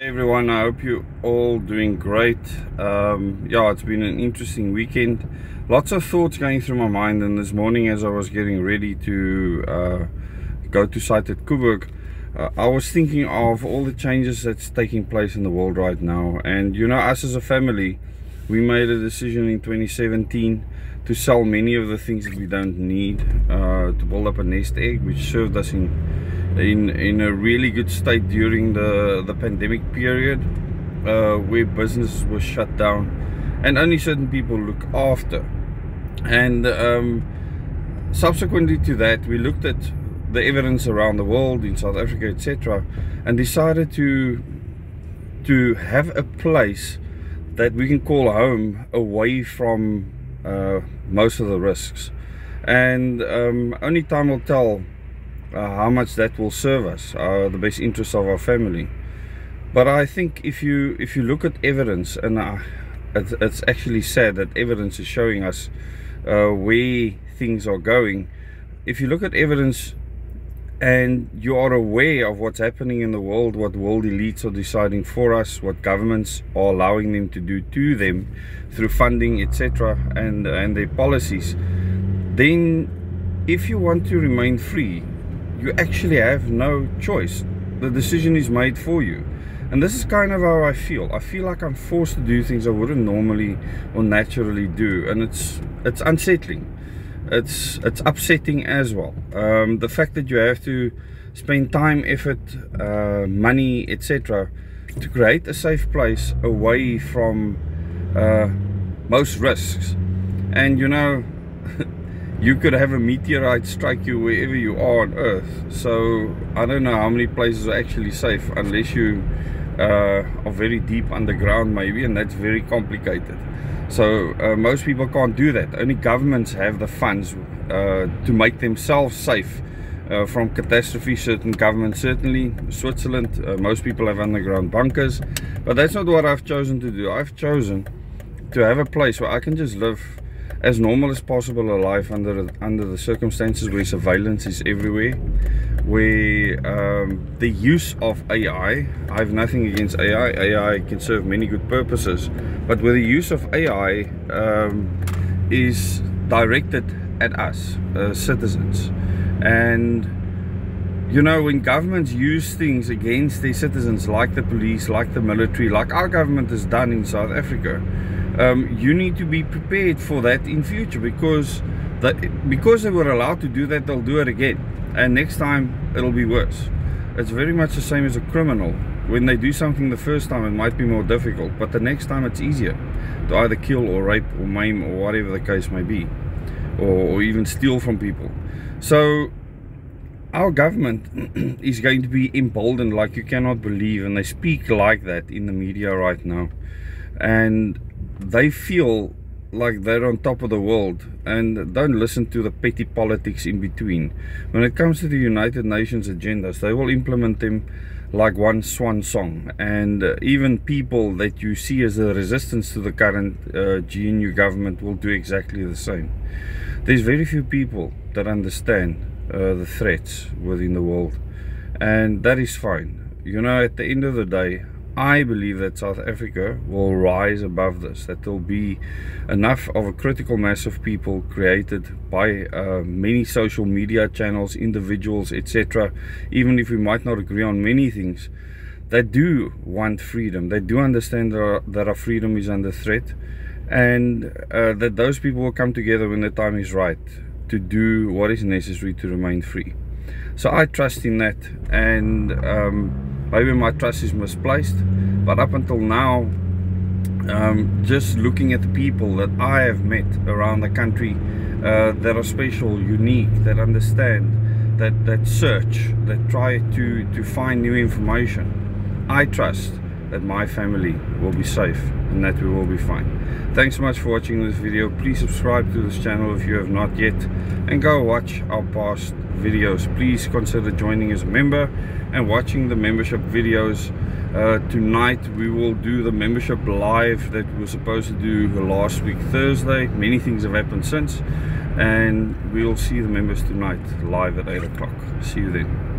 Everyone, I hope you're all doing great. Um, yeah, it's been an interesting weekend. Lots of thoughts going through my mind, and this morning, as I was getting ready to uh, go to site at Coburg, uh, I was thinking of all the changes that's taking place in the world right now. And you know, us as a family, we made a decision in 2017 to sell many of the things that we don't need uh, to build up a nest egg, which served us in in in a really good state during the the pandemic period uh, where business was shut down and only certain people look after. And um, subsequently to that we looked at the evidence around the world in South Africa etc and decided to to have a place that we can call home away from uh, most of the risks. And um, only time will tell how much that will serve us, uh, the best interests of our family. But I think if you if you look at evidence, and uh, it's, it's, actually sad that evidence is showing us uh, where things are going. If you look at evidence and you are aware of what's happening in the world, what world elites are deciding for us, what governments are allowing them to do to them through funding, etc., and and their policies, then if you want to remain free, you actually have no choice. The decision is made for you. And this is kind of how I feel. I feel like I'm forced to do things I wouldn't normally or naturally do. And it's it's unsettling. It's it's upsetting as well. Um, the fact that you have to spend time, effort, uh, money, etc. to create a safe place away from uh, most risks. And you know, you could have a meteorite strike you wherever you are on earth. So I don't know how many places are actually safe unless you uh, are very deep underground maybe and that's very complicated. So uh, most people can't do that. Only governments have the funds uh, to make themselves safe uh, from catastrophe certain governments certainly Switzerland uh, most people have underground bunkers. But that's not what I've chosen to do. I've chosen to have a place where I can just live as normal as possible alive under under the circumstances where surveillance is everywhere. Where um, the use of AI I have nothing against AI AI can serve many good purposes but where the use of AI um, is directed at us uh, citizens. And you know when governments use things against their citizens like the police like the military like our government has done in South Africa um, you need to be prepared for that in future because that because they were allowed to do that they'll do it again. And next time it'll be worse. It's very much the same as a criminal. When they do something the first time it might be more difficult but the next time it's easier to either kill or rape or maim or whatever the case may be or, or even steal from people. So our government is going to be emboldened like you cannot believe and they speak like that in the media right now. And they feel like they're on top of the world and don't listen to the petty politics in between. When it comes to the United Nations agendas, they will implement them like one swan song. And uh, even people that you see as a resistance to the current uh, GNU government will do exactly the same. There's very few people that understand uh, the threats within the world, and that is fine. You know, at the end of the day, I believe that South Africa will rise above this, that there will be enough of a critical mass of people created by uh, many social media channels, individuals, etc., even if we might not agree on many things, that do want freedom, they do understand that our, that our freedom is under threat, and uh, that those people will come together when the time is right to do what is necessary to remain free. So I trust in that, and um, maybe my trust is misplaced but up until now um, just looking at the people that I have met around the country uh, that are special, unique, that understand, that, that search, that try to, to find new information, I trust that my family will be safe and that we will be fine. Thanks so much for watching this video. Please subscribe to this channel if you have not yet and go watch our past videos. Please consider joining as a member and watching the membership videos. Uh, tonight we will do the membership live that we were supposed to do last week Thursday. Many things have happened since and we'll see the members tonight live at 8 o'clock. See you then.